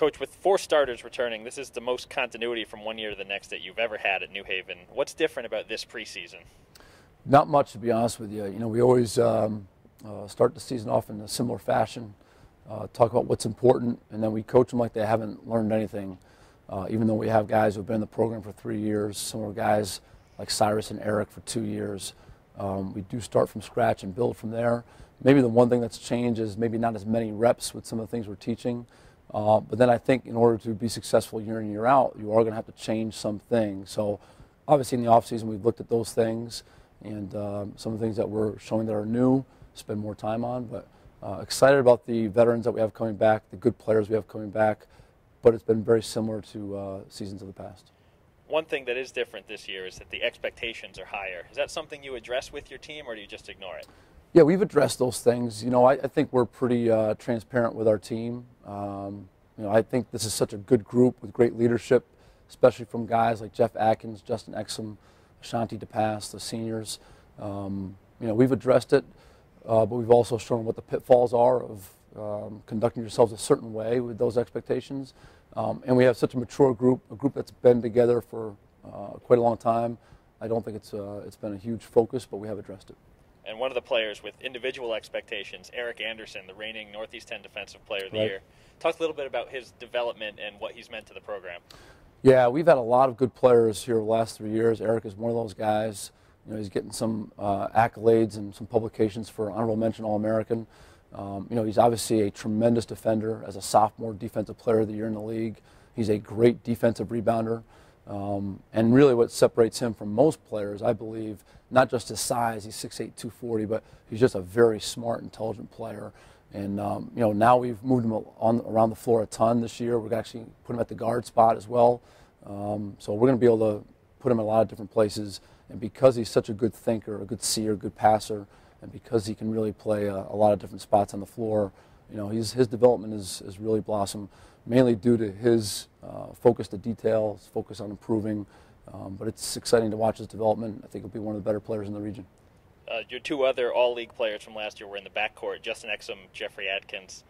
Coach, with four starters returning, this is the most continuity from one year to the next that you've ever had at New Haven. What's different about this preseason? Not much, to be honest with you. You know, we always um, uh, start the season off in a similar fashion, uh, talk about what's important, and then we coach them like they haven't learned anything. Uh, even though we have guys who've been in the program for three years, some of guys like Cyrus and Eric for two years. Um, we do start from scratch and build from there. Maybe the one thing that's changed is maybe not as many reps with some of the things we're teaching. Uh, but then I think in order to be successful year in, year out, you are going to have to change some things. So obviously in the offseason, we've looked at those things and um, some of the things that we're showing that are new, spend more time on. But uh, excited about the veterans that we have coming back, the good players we have coming back. But it's been very similar to uh, seasons of the past. One thing that is different this year is that the expectations are higher. Is that something you address with your team, or do you just ignore it? Yeah, we've addressed those things. You know, I, I think we're pretty uh, transparent with our team. Um, you know, I think this is such a good group with great leadership, especially from guys like Jeff Atkins, Justin Exum, Ashanti DePass, the seniors. Um, you know, we've addressed it, uh, but we've also shown what the pitfalls are of um, conducting yourselves a certain way with those expectations. Um, and we have such a mature group, a group that's been together for uh, quite a long time. I don't think it's, uh, it's been a huge focus, but we have addressed it. And one of the players with individual expectations, Eric Anderson, the reigning Northeast 10 Defensive Player of the right. Year. Talk a little bit about his development and what he's meant to the program. Yeah, we've had a lot of good players here the last three years. Eric is one of those guys. You know, he's getting some uh, accolades and some publications for honorable mention All American. Um, you know, he's obviously a tremendous defender as a sophomore defensive player of the year in the league. He's a great defensive rebounder. Um, and really what separates him from most players, I believe, not just his size, he's 6'8", 240, but he's just a very smart, intelligent player. And, um, you know, now we've moved him on, around the floor a ton this year. We're actually put him at the guard spot as well. Um, so we're going to be able to put him in a lot of different places. And because he's such a good thinker, a good seer, a good passer, and because he can really play a, a lot of different spots on the floor, you know, his development is, is really blossomed, mainly due to his uh, focus to detail, his focus on improving. Um, but it's exciting to watch his development. I think he'll be one of the better players in the region. Uh, your two other all-league players from last year were in the backcourt, Justin Exum, Jeffrey Atkins.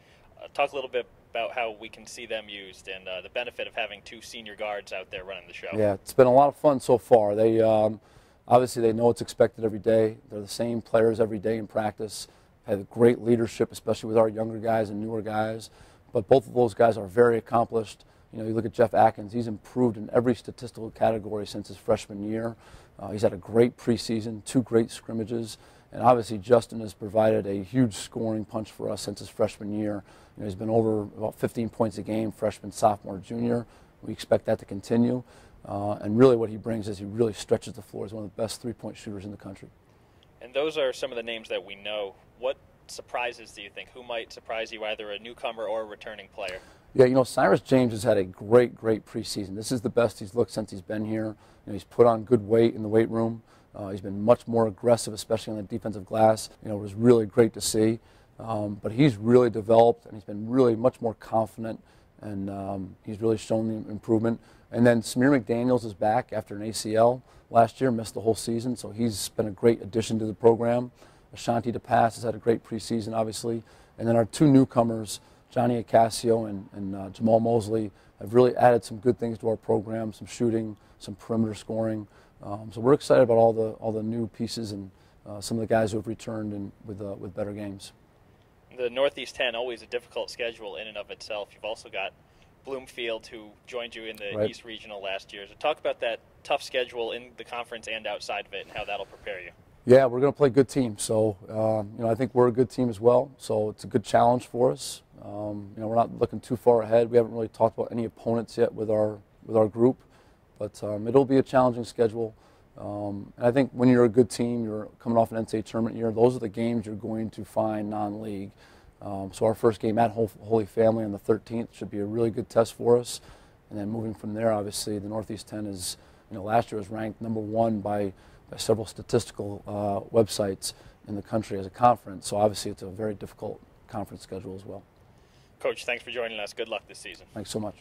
Uh, talk a little bit about how we can see them used and uh, the benefit of having two senior guards out there running the show. Yeah, it's been a lot of fun so far. They um, obviously they know what's expected every day. They're the same players every day in practice. Have great leadership, especially with our younger guys and newer guys. But both of those guys are very accomplished. You know, you look at Jeff Atkins; he's improved in every statistical category since his freshman year. Uh, he's had a great preseason, two great scrimmages, and obviously Justin has provided a huge scoring punch for us since his freshman year. You know, he's been over about 15 points a game, freshman, sophomore, junior. We expect that to continue. Uh, and really what he brings is he really stretches the floor. He's one of the best three-point shooters in the country. And those are some of the names that we know. What surprises do you think? Who might surprise you, either a newcomer or a returning player? Yeah, you know, Cyrus James has had a great, great preseason. This is the best he's looked since he's been here. You know, he's put on good weight in the weight room. Uh, he's been much more aggressive, especially on the defensive glass. You know, it was really great to see. Um, but he's really developed, and he's been really much more confident, and um, he's really shown the improvement. And then Samir McDaniels is back after an ACL last year, missed the whole season, so he's been a great addition to the program. Ashanti DePass has had a great preseason, obviously. And then our two newcomers, Johnny Acasio and, and uh, Jamal Mosley, have really added some good things to our program, some shooting, some perimeter scoring. Um, so we're excited about all the all the new pieces and uh, some of the guys who have returned and with uh, with better games. The Northeast 10 always a difficult schedule in and of itself. You've also got Bloomfield who joined you in the right. East Regional last year. So talk about that tough schedule in the conference and outside of it and how that'll prepare you. Yeah, we're going to play good teams. So, um, you know, I think we're a good team as well. So it's a good challenge for us. Um, you know, we're not looking too far ahead. We haven't really talked about any opponents yet with our with our group, but um, it'll be a challenging schedule. Um, and I think when you're a good team, you're coming off an NCAA tournament year. Those are the games you're going to find non-league. Um, so our first game at Holy Family on the 13th should be a really good test for us. And then moving from there, obviously, the Northeast 10 is, you know, last year was ranked number one by, by several statistical uh, websites in the country as a conference. So obviously, it's a very difficult conference schedule as well. Coach, thanks for joining us. Good luck this season. Thanks so much.